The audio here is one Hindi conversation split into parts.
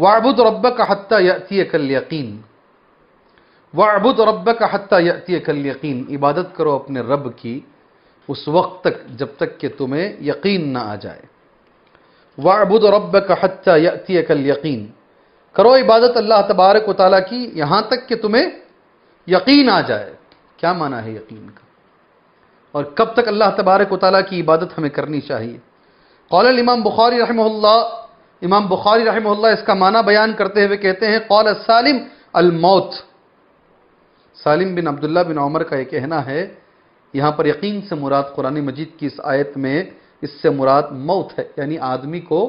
वाबुद रब का हत्ता यती कल यकीन। वाबुद रब का हत्ता यती कल यकीन। इबादत करो अपने रब की, उस वक्त तक, जब तक कि तुम्हें यकीन ना आ जाए। वाबुद रब का हत्ता यती कल यकीन। करो इबादत अल्लाह तबारक वाली की, यहाँ तक कि तुम्हें यकीन आ जाए। क्या माना है यकीन का? और कब तक अल्लाह तबारक वाली की इबादत हमें करनी चाहिए? कौल इमाम बुखारी रहमल्ला इमाम बुखारी रहमल्ला इसका माना बयान करते हुए कहते हैं, कौल सालिम अलमौत सालिम बिन अब्दुल्ला बिन उमर का यह कहना है, यहाँ पर यकीन से मुराद कुरानी मजीद की इस आयत में इससे मुराद मौत है, यानी आदमी को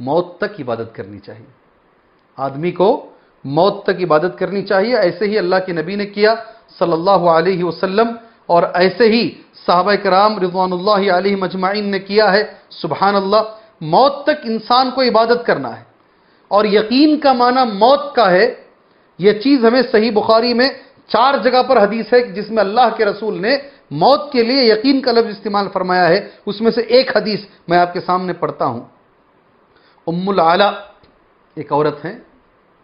मौत तक इबादत करनी चाहिए। आदमी को मौत तक इबादत करनी चाहिए, ऐसे ही अल्लाह के नबी ने किया सल्लल्लाहु अलैहि वसल्लम, और ऐसे ही साहब कराम अलैहि मजमाइन ने किया है सुबहान अल्लाह मौत तक इंसान को इबादत करना है। और यकीन का माना मौत का है। यह चीज़ हमें सही बुखारी में चार जगह पर हदीस है जिसमें अल्लाह के रसूल ने मौत के लिए यकीन का लफ्ज इस्तेमाल फरमाया है। उसमें से एक हदीस मैं आपके सामने पढ़ता हूँ। उम्मुल आला, एक औरत है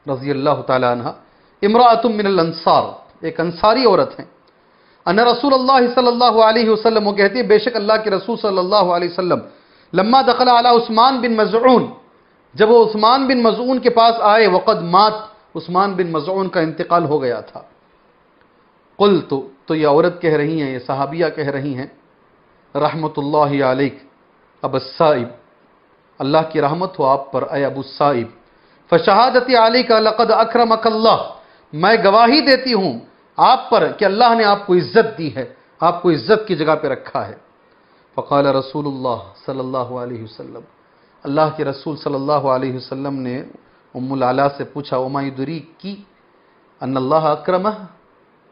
रज़ी अल्लाह तहा इमरातुम मिनल अंसार, एक अंसारी औरत है। अन रसूल अल्लाह सल्लल्लाहु अलैहि वसल्लम, वो कहती है, बेशक अल्लाह के रसूल सल्लल्लाहु अलैहि वसल्लम लम्मा दखला अला उस्मान बिन मजून जब वो उस्मान बिन मजून के पास आए, वक़द मात, उस्मान बिन मजून का इंतकाल हो गया था। कुल तो तो ये औरत कह रही हैं, ये सहाबिया कह रही हैं, रहमतुल्लाह अलैक, अब साइब, अल्लाह की रहमत हो आप पर, अय अबू साइब। फशहादत अली का लकद अक्रम अकल्ला मैं गवाही देती हूँ आप पर कि अल्लाह ने आपको इज़्ज़त दी है, आपको इज़्ज़त की जगह पर रखा है। फ़काल सल्लल्लाहु अलैहि वसल्लम अल्लाह के रसूल अलैहि वसल्लम ने उम्मुल से पूछा उमायुदरी की अल्लाह अक्रम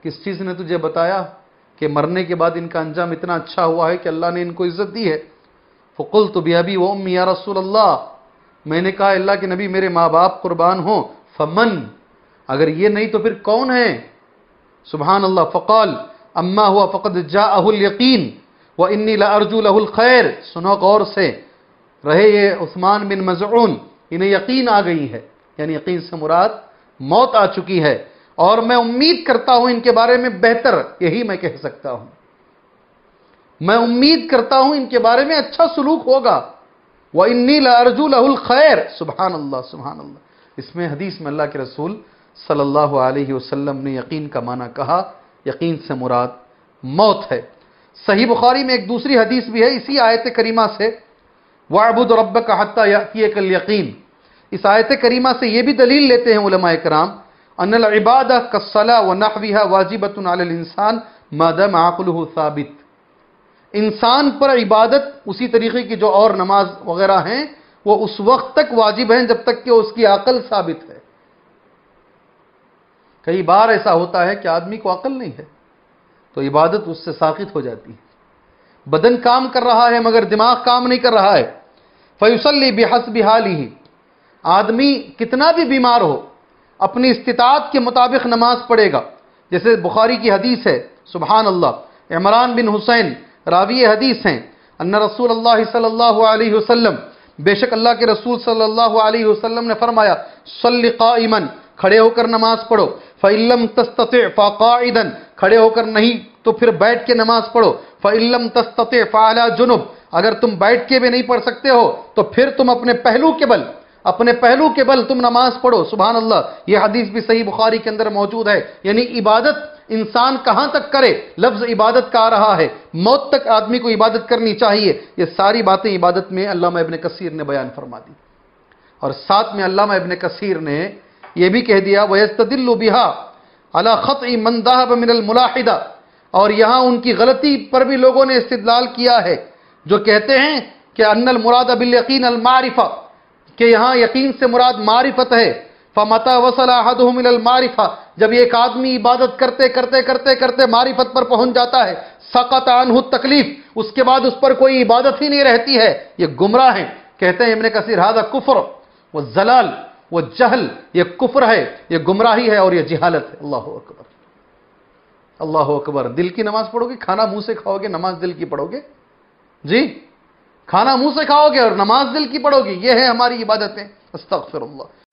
किस चीज़ ने तुझे बताया कि मरने के बाद इनका अंजाम इतना अच्छा हुआ है कि अल्लाह ने इनको इज़्ज़त दी है फ़कुल तो बियाबी वो उम्मी या रसूल अल्लाह मैंने कहा अल्लाह के नबी मेरे माँ बाप कुर्बान हो फमन अगर ये नहीं तो फिर कौन है सुबहान अल्लाह फ़काल अम्मा हुआ फ़कत जा अहुल यकीन व इन्नी अर्जुल अहुल खैर सुनो गौर से। रहे ये उस्मान बिन मजून इन्हें यकीन आ गई है। यानी यकीन से मुराद, मौत आ चुकी है। और मैं उम्मीद करता हूँ इनके बारे में बेहतर, यही मैं कह सकता हूँ। मैं उम्मीद करता हूँ इनके बारे में अच्छा सलूक होगा। वह इन्नी अर्जुल अहुल खैर सुबहान अल्लाह सुबहान अल्लाह इसमें हदीस में अल्लाह के रसूल सल्लल्लाहु अलैहि वसल्लम ने यकीन का माना कहा, यकीन से मुराद, मौत है। सही बुखारी में एक दूसरी हदीस भी है, इसी आयत करीमा से, वाबुद रब का हत्ता कल यकीन इस आयत करीमा से यह भी दलील लेते हैं उलमा कराम अनल इबाद कसला व नहविहा वाजिबतन इंसान मदम आकुल साबित. इंसान पर इबादत उसी तरीके की जो और नमाज़ वगैरह हैं, वो उस वक्त तक वाजिब हैं जब तक कि उसकी अकल साबित है। कई बार ऐसा होता है कि आदमी को अकल नहीं है। तो इबादत उससे साकित हो जाती है। बदन काम कर रहा है, मगर दिमाग काम नहीं कर रहा है। फयुसली बेहस बिहाल ही आदमी कितना भी बीमार हो, अपनी इस्तात के मुताबिक नमाज़ पढ़ेगा। जैसे बुखारी की हदीस है सुबहान अल्लाह इमरान बिन हुसैन रावी हदीस हैं, अन्ना रसूल अल्लाह सल्लल्लाहु अलैहि वसल्लम, बेशक अल्लाह के रसूल सल्लल्लाहु अलैहि वसल्लम ने फरमाया, सल्ल काइमन। खड़े होकर नमाज़ पढ़ो। फ़िल्म तस्तते फ़ाक़ाइदन खड़े होकर नहीं तो फिर बैठ के नमाज़ पढ़ो। फ़िल्म तस्तते फ़ाला जुनुब, अगर तुम बैठ के भी नहीं पढ़ सकते हो तो फिर तुम अपने पहलू के बल, अपने पहलू के बल तुम नमाज़ पढ़ो। सुबहान अल्लाह यह हदीस भी सही बुखारी के अंदर मौजूद है। यानी इबादत इंसान कहाँ तक करे? लफ्ज इबादत का आ रहा है। मौत तक आदमी को इबादत करनी चाहिए। ये सारी बातें इबादत में अल्लाह इबन कसीर ने बयान फरमा दी। और साथ में अल्लाह इबन कसीर ने यह भी कह दिया, वयस्तदिल्लु बिहा अला खत मंदाह मिनल मुलाहिदा. और यहाँ उनकी गलती पर भी लोगों ने इस्तदलाल किया है, जो कहते हैं कि अन्नल मुराद अबिल यकीन अल मारिफा, कि यहाँ यकीन से मुराद मारिफत है। फमता वसला हदमिल मारिफा, जब एक आदमी इबादत करते करते करते करते मारिफत पर पहुँच जाता है, सकत अनहु तकलीफ़, उसके बाद उस पर कोई इबादत ही नहीं रहती है। ये गुमराह है। कहते हैं इमन कसीर हादा कुफर, वो जलाल वो जहल, ये कुफर है, ये गुमराही है और ये जिहालत है। अल्लाह अकबर। अल्लाह अकबर। दिल की नमाज़ पढ़ोगे, खाना मुँह से खाओगे, नमाज़ दिल की पढ़ोगे? जी? खाना मुँह से खाओगे और नमाज़ दिल की पढ़ोगे, ये है हमारी इबादतें। अस्तगफिरुल्लाह।